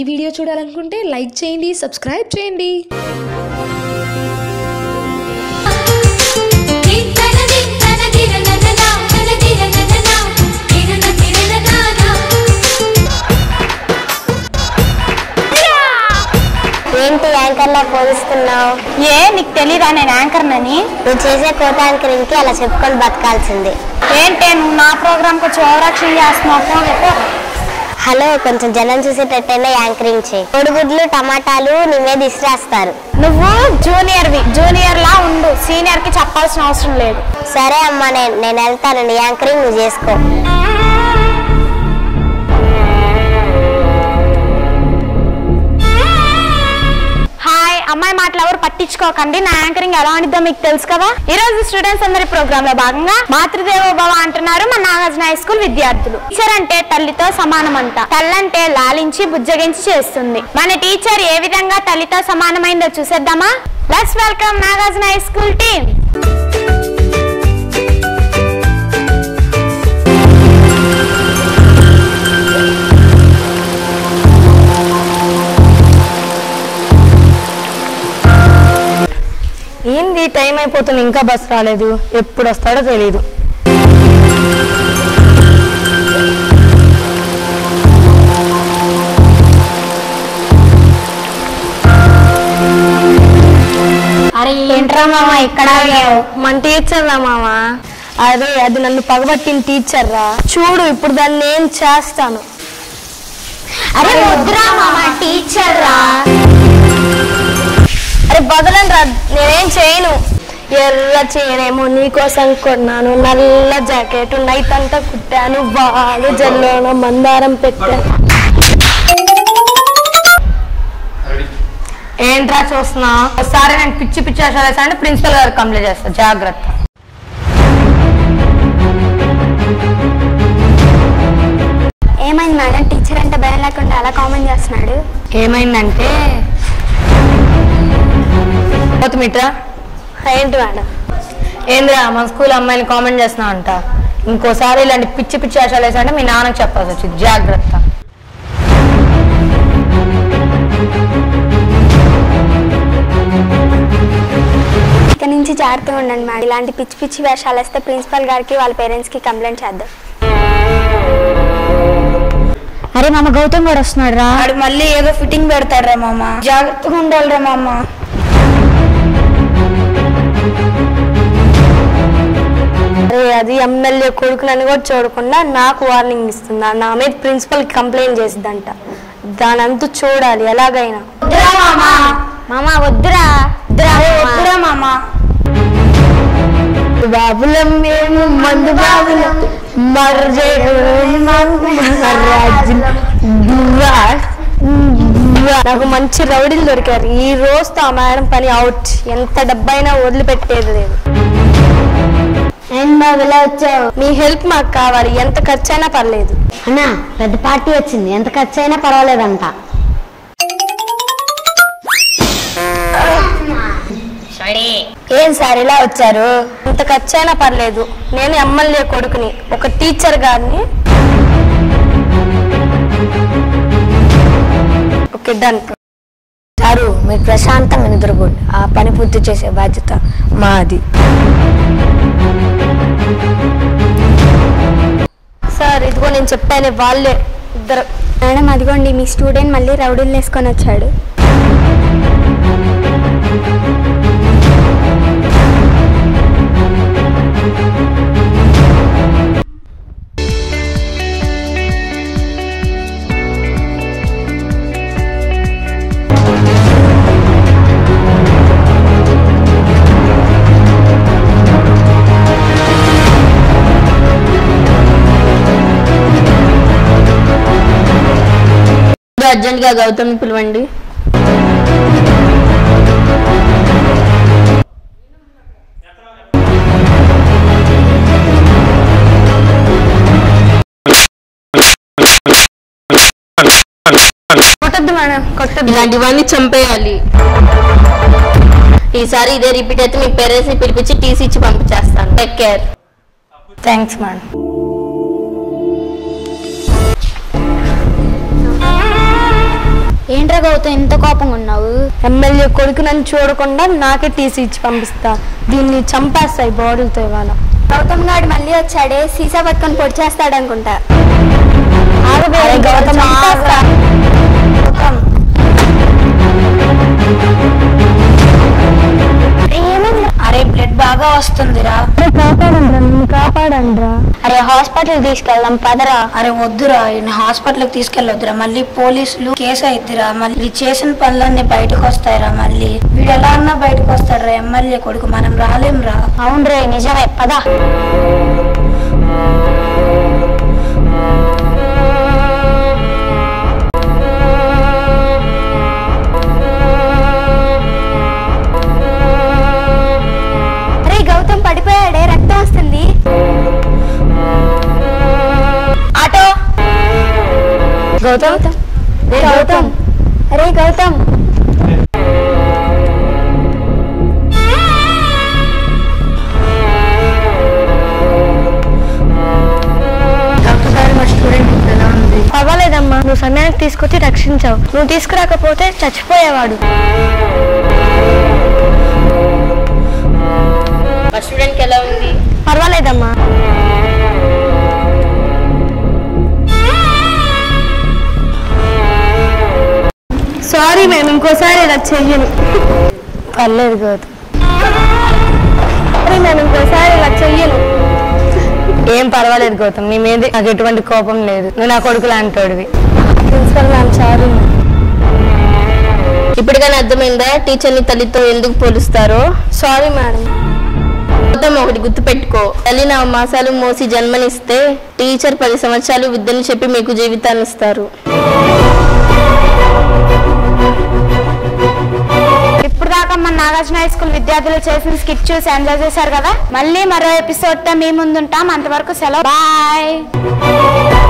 ఈ వీడియో చూడాలనుకుంటే లైక్ చేయండి సబ్స్క్రైబ్ చేయండి. ఏంటి యాంకర్ లా పోలిస్తున్నావు? ఏ నీకు తెలీదా నేను యాంకర్నని నువ్వు చేసే కోట యాంకరింగ్కి అలా చెప్పుకొని బతకాల్సిందే. ఏంటే నువ్వు నా ప్రోగ్రామ్కు ఓవరాక్షన్ చేస్తున్నావు. హలో కొంచెం జనం చూసేటట్టయినా యాంకరింగ్ చేయి కోడిగుడ్లు టమాటాలు నీ మీద ఇసిరేస్తారు. నువ్వు జూనియర్వి జూనియర్ లా ఉండు. సీనియర్కి చెప్పాల్సిన అవసరం లేదు. సరే అమ్మా నేను నేను వెళ్తాను నీ యాంకరింగ్ నువ్వు చేసుకో. అమ్మాయి మాటలు ఎవరు పట్టించుకోకండి. నా యాంకరింగ్ ఎలా ఉండిద్దో మీకు తెలుసు కదా? ఈ రోజు స్టూడెంట్స్ అందరి ప్రోగ్రామ్లో భాగంగా మాతృదేవో భవ అంటున్నారు మన నాగార్జున హై స్కూల్ విద్యార్థులు. టీచర్ అంటే తల్లితో సమానం అంట తల్లంటే లాలించి బుజ్జగించి చేస్తుంది. మన టీచర్ ఏ విధంగా తల్లితో సమానమైందో చూసేద్దామా? Let's welcome Nagarjuna high school team time అయిపోతుంది ఇంకా బస్ రాలేదు. ఎప్పుడు వస్తాడో తెలియదు అరే ఏంట్రా మామ ఇక్కడ మన టీచర్ రా మామ. అదే అది నన్ను పగబట్టిన టీచర్ రా. చూడు ఇప్పుడు దాన్ని నేను చేస్తాను. అరే వద్దురా మామ టీచర్ రా. అరే బదలండి రా నేనేం చేయను. ఎర్ర చేయనేమో నీకోసం కొన్నాను. నల్ల జాకెట్ నైట్ అంతా కుట్టాను. బాగా జల్లోన మందారం పెట్టాను. ఏంట్రా చూస్తున్నా? ఒకసారి నేను పిచ్చి పిచ్చి వేషాలు వేసాను ప్రిన్సిపల్ గారికి కంప్లైంట్ చేస్తా జాగ్రత్త. ఏమైంది మేడం? టీచర్ అంటే భయం లేకుండా అలా కామెంట్ చేస్తున్నాడు. ఏమైందంటే మిట్రా ఏంటి మేడం? ఏందిరా మన స్కూల్ అమ్మాయిని కామెంట్ చేస్తున్నా అంట ఇంకోసారి ఇలాంటి పిచ్చి పిచ్చి వేషాలు వేసాంటే మీ నాన్నకి చెప్పాల్సి వచ్చింది. జాగ్రత్త. ఇక నుంచి జాగ్రత్తగా ఉండండి మేడం. ఇలాంటి పిచ్చి పిచ్చి వేషాలు వేస్తే ప్రిన్సిపల్ గారికి వాళ్ళ పేరెంట్స్కి కంప్లైంట్ చేద్దాం. అరే మామ గౌతమ్ కూడా వస్తున్నాడు రా వాడు మళ్ళీ ఏదో ఫిట్టింగ్ పెడతాడురా మామ. జాగ్రత్తగా ఉండాలిరా మామ. అది ఎమ్మెల్యే కొడుకునని కూడా చూడకుండా నాకు వార్నింగ్ ఇస్తుందా. నా మీద ప్రిన్సిపల్ కంప్లైంట్ చేసిద్దంట. దాని అంతు చూడాలి ఎలాగైనా. మామ. వద్దురా. వద్దురా మామ. బాబులం మేము మందు బాబులం నాకు మంచి రౌడీలు దొరికారు. ఈ రోజుతో ఆ మేడం పని అవుట్ ఎంత డబ్బైనా వదిలిపెట్టేది లేదు. వచ్చావు? మీ హెల్ప్ మాకు కావాలి ఎంత ఖర్చు అయినా పర్లేదు. అన్నా పెద్ద పార్టీ వచ్చింది. ఎంత ఖర్చు అయినా పర్వాలేదంట ఏం సార్ ఇలా వచ్చారు? ఎంత ఖర్చు అయినా పర్లేదు. నేను ఎమ్మెల్యే కొడుకుని ఒక టీచర్ గారిని. Okay done. సారు మీరు ప్రశాంతంగా నిద్రపోండి. ఆ పని పూర్తి చేసే బాధ్యత మాది. ఇదిగో నేను చెప్పాను వాళ్ళే ఇద్దరు. మేడం అదిగోండి మీ స్టూడెంట్ మళ్ళీ రౌడీలు వేసుకొని వచ్చాడు. అర్జెంట్గా గౌతమ్ పిలవండి. కొట్టద్దు మేడం కొట్టద్దు. ఇలాంటివన్నీ చంపేయాలి. ఈసారి ఇదే రిపీట్ అయితే మీ పేరెంట్స్ని పిలిపించి టీసీ ఇచ్చి పంపించేస్తాను. Take care thanks madam Gautam ఇంత కోపంగా ఉన్నావు ఎమ్మెల్యే కొడుకు నన్ను చూడకుండా నాకే టీసీ ఇచ్చి పంపిస్తా. దీన్ని చంపేస్తాయి బాడీలతో ఇవాళ. గౌతమ్ గారు మళ్ళీ వచ్చాడే సీసా పట్టుకొని పొడి చేస్తాడు అనుకుంటా. అరే గౌతమ్. చంపేస్తా. అరే బ్లడ్ బాగా వస్తుందిరా. కాపాడండ్రా నన్ను కాపాడండ్రా అరే హాస్పిటల్ తీసుకెళ్దాం పదరా. అరే వద్దురా ఈయన హాస్పిటల్కి తీసుకెళ్ళొద్దురా. మళ్ళీ పోలీసులు కేసు అయిద్దిరా. మళ్ళీ చేసిన పనులన్నీ బయటకు వస్తాయిరా మళ్ళీ. వీడు ఎలా అన్నా బయటకు వస్తాడురా ఎమ్మెల్యే కొడుకు. మనం రాలేంరా అవునరే నిజమే పద. గౌతమ్. రే గౌతమ్. అరే గౌతమ్. పర్వాలేదమ్మా నువ్వు సమయానికి తీసుకొచ్చి రక్షించావు. నువ్వు తీసుకురాకపోతే చచ్చిపోయేవాడు. మా స్టూడెంట్కి ఎలా ఉంది? పర్వాలేదమ్మా. సారీ మేము ఇంకోసారి ఇలా చెయ్యను. పర్లేదు గౌతమ్. సారీ నేను ఇంకోసారి ఇలా చెయ్యను. ఏం పర్వాలేదు గౌతమ్ నీ మీద నాకు ఎటువంటి కోపం లేదు. నువ్వు నా కొడుకు లాంటోడివి. ప్రిన్సిపల్ మ్యామ్ సారీ ఇప్పటికైనా అర్థమైందా? టీచర్ని తల్లితో ఎందుకు పోలుస్తారో? సారీ మేడం మొత్తం ఒకటి గుర్తుపెట్టుకో. తల్లి నా మాసాలు మోసి జన్మనిస్తే టీచర్ పది సంవత్సరాలు విద్యను చెప్పి మీకు జీవితాన్ని ఇస్తారు. నాగార్జున హై స్కూల్ విద్యార్థులు చేసిన స్కిట్ చూసి ఎంజాయ్ చేశారు కదా? మళ్ళీ మరో ఎపిసోడ్తో మీ ముందుంటాం. అంతవరకు సెలవు. బాయ్.